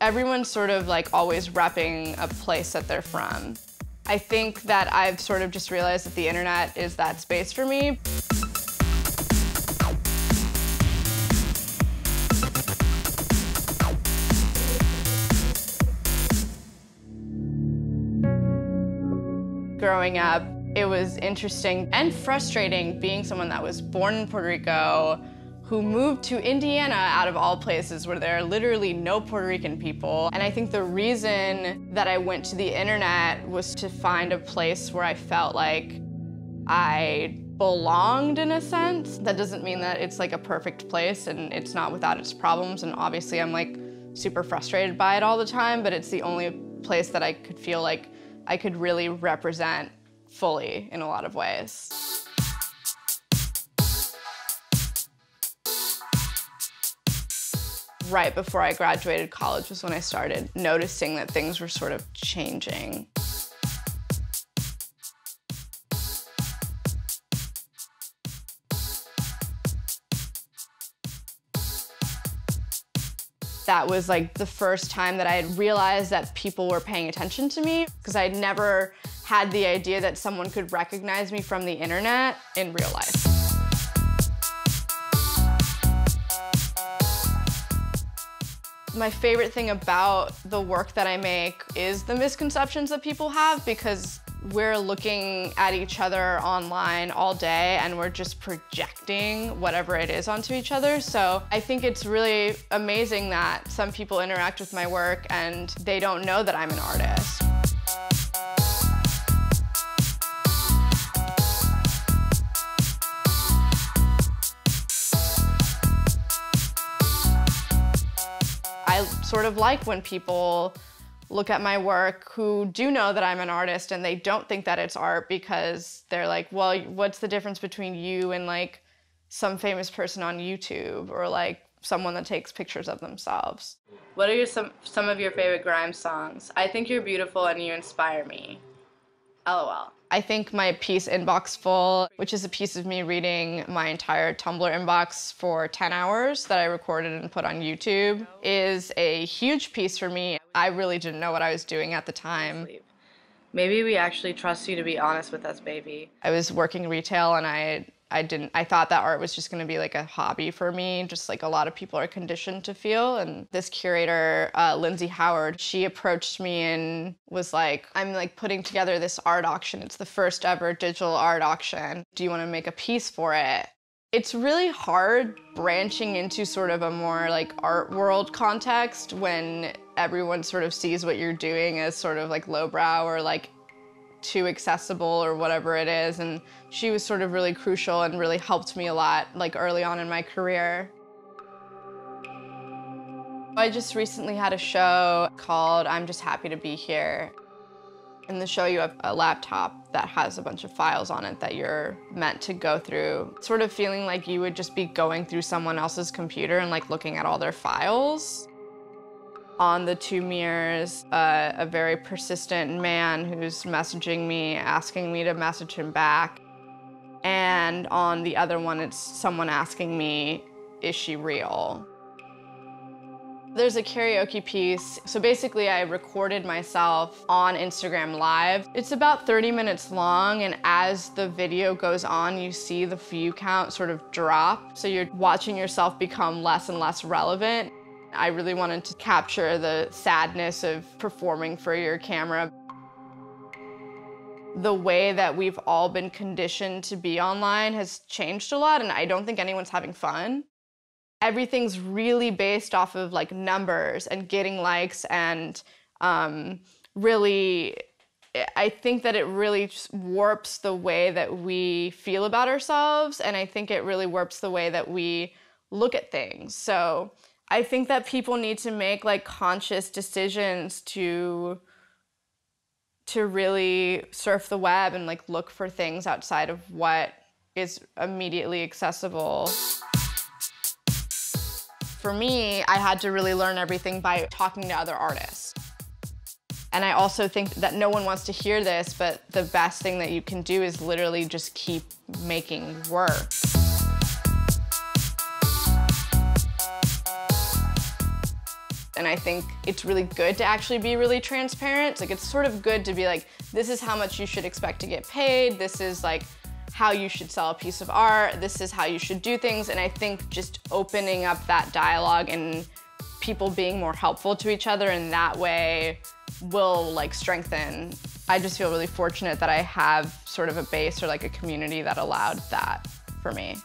Everyone's sort of like always repping a place that they're from. I think that I've sort of just realized that the internet is that space for me. Growing up, it was interesting and frustrating being someone that was born in Puerto Rico, who moved to Indiana out of all places where there are literally no Puerto Rican people. And I think the reason that I went to the internet was to find a place where I felt like I belonged in a sense. That doesn't mean that it's like a perfect place and it's not without its problems. And obviously I'm like super frustrated by it all the time, but it's the only place that I could feel like I could really represent fully in a lot of ways. Right before I graduated college was when I started noticing that things were sort of changing. that was like the first time that I had realized that people were paying attention to me because I'd never had the idea that someone could recognize me from the internet in real life. My favorite thing about the work that I make is the misconceptions that people have because we're looking at each other online all day and we're just projecting whatever it is onto each other. So I think it's really amazing that some people interact with my work and they don't know that I'm an artist. Sort of like when people look at my work who do know that I'm an artist and they don't think that it's art because they're like, well, what's the difference between you and like some famous person on YouTube or like someone that takes pictures of themselves? What are your, some, some of your favorite Grimes songs? I think you're beautiful and you inspire me. Oh, LOL. I think my piece Inbox Full, which is a piece of me reading my entire Tumblr inbox for 10 hours that I recorded and put on YouTube, is a huge piece for me. I really didn't know what I was doing at the time. Maybe we actually trust you to be honest with us, baby. I was working retail and I I didn't I thought that art was just going to be like a hobby for me, just like a lot of people are conditioned to feel and this curator uh, Lindsay Howard, she approached me and was like, "I'm like putting together this art auction. It's the first ever digital art auction. Do you want to make a piece for it?" It's really hard branching into sort of a more like art world context when everyone sort of sees what you're doing as sort of like lowbrow or like too accessible or whatever it is. And she was sort of really crucial and really helped me a lot like early on in my career. I just recently had a show called I'm Just Happy to Be Here. In the show, you have a laptop that has a bunch of files on it that you're meant to go through. Sort of feeling like you would just be going through someone else's computer and like looking at all their files. On the two mirrors, uh, a very persistent man who's messaging me, asking me to message him back. And on the other one, it's someone asking me, is she real? There's a karaoke piece. So basically I recorded myself on Instagram Live. It's about 30 minutes long and as the video goes on, you see the view count sort of drop. So you're watching yourself become less and less relevant. I really wanted to capture the sadness of performing for your camera. The way that we've all been conditioned to be online has changed a lot and I don't think anyone's having fun. Everything's really based off of like numbers and getting likes and um, really I think that it really warps the way that we feel about ourselves and I think it really warps the way that we look at things. So I think that people need to make like conscious decisions to to really surf the web and like look for things outside of what is immediately accessible. For me, I had to really learn everything by talking to other artists. And I also think that no one wants to hear this, but the best thing that you can do is literally just keep making work. And I think it's really good to actually be really transparent. Like it's sort of good to be like, this is how much you should expect to get paid. This is like how you should sell a piece of art. This is how you should do things. And I think just opening up that dialogue and people being more helpful to each other in that way will like strengthen. I just feel really fortunate that I have sort of a base or like a community that allowed that for me.